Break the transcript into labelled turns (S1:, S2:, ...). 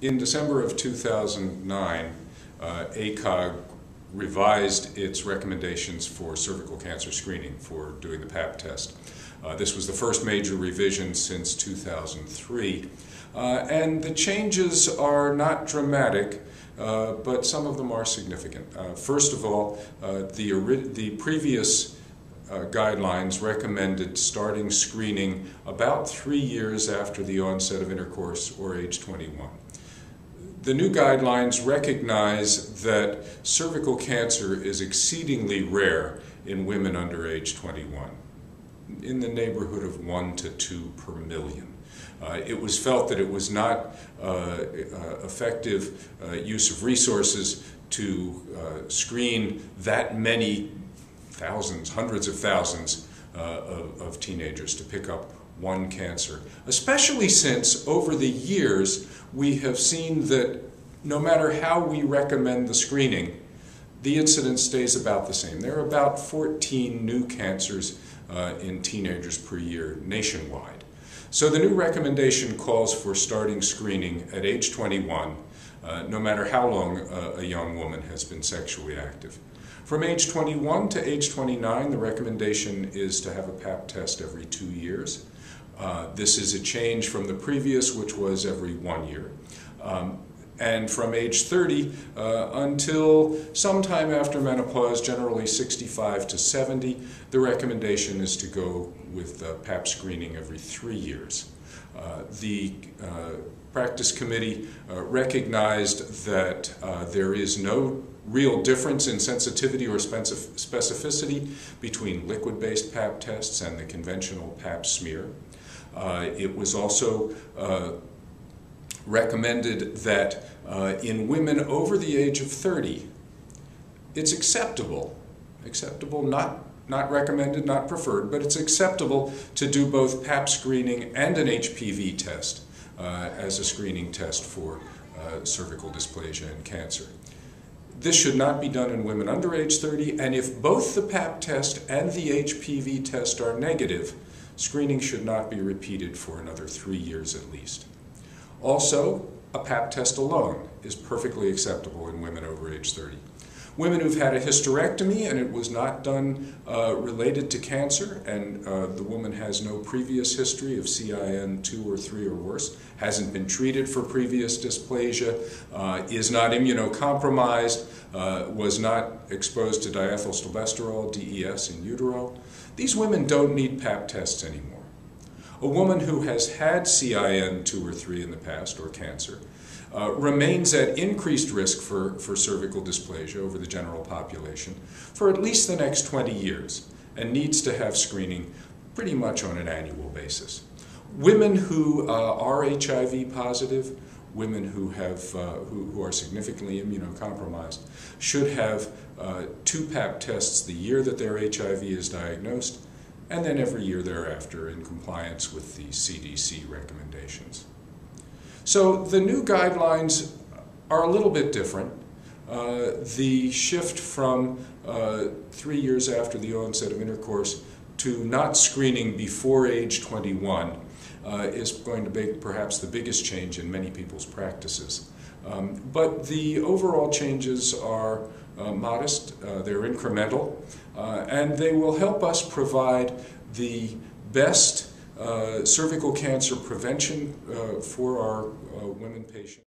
S1: In December of 2009, uh, ACOG revised its recommendations for cervical cancer screening for doing the pap test. Uh, this was the first major revision since 2003. Uh, and the changes are not dramatic, uh, but some of them are significant. Uh, first of all, uh, the, the previous uh, guidelines recommended starting screening about three years after the onset of intercourse or age 21. The new guidelines recognize that cervical cancer is exceedingly rare in women under age 21, in the neighborhood of 1 to 2 per million. Uh, it was felt that it was not uh, uh, effective uh, use of resources to uh, screen that many thousands, hundreds of thousands uh, of, of teenagers to pick up one cancer, especially since over the years we have seen that no matter how we recommend the screening, the incidence stays about the same. There are about 14 new cancers uh, in teenagers per year nationwide. So the new recommendation calls for starting screening at age 21, uh, no matter how long uh, a young woman has been sexually active. From age 21 to age 29, the recommendation is to have a PAP test every two years. Uh, this is a change from the previous, which was every one year. Um, and from age 30 uh, until sometime after menopause, generally 65 to 70, the recommendation is to go with uh, PAP screening every three years. Uh, the uh, practice committee uh, recognized that uh, there is no real difference in sensitivity or specificity between liquid-based PAP tests and the conventional PAP smear. It was also recommended that uh, in women over the age of 30, it's acceptable, acceptable, not, not recommended, not preferred, but it's acceptable to do both PAP screening and an HPV test uh, as a screening test for uh, cervical dysplasia and cancer. This should not be done in women under age 30, and if both the PAP test and the HPV test are negative, screening should not be repeated for another three years at least. Also, a PAP test alone is perfectly acceptable in women over age 30. Women who've had a hysterectomy and it was not done uh, related to cancer, and uh, the woman has no previous history of CIN 2 or 3 or worse, hasn't been treated for previous dysplasia, uh, is not immunocompromised, uh, was not exposed to diethylstilbestrol, DES, in utero. These women don't need PAP tests anymore. A woman who has had CIN 2 or 3 in the past, or cancer, uh, remains at increased risk for, for cervical dysplasia over the general population for at least the next 20 years and needs to have screening pretty much on an annual basis. Women who uh, are HIV positive, women who, have, uh, who, who, are significantly immunocompromised, should have uh, two PAP tests the year that their HIV is diagnosed and then every year thereafter in compliance with the CDC recommendations. So the new guidelines are a little bit different. Uh, the shift from uh, three years after the onset of intercourse to not screening before age 21 uh, is going to be perhaps the biggest change in many people's practices. Um, but the overall changes are uh, modest, uh, they're incremental, uh, and they will help us provide the best uh, cervical cancer prevention uh, for our uh, women patients.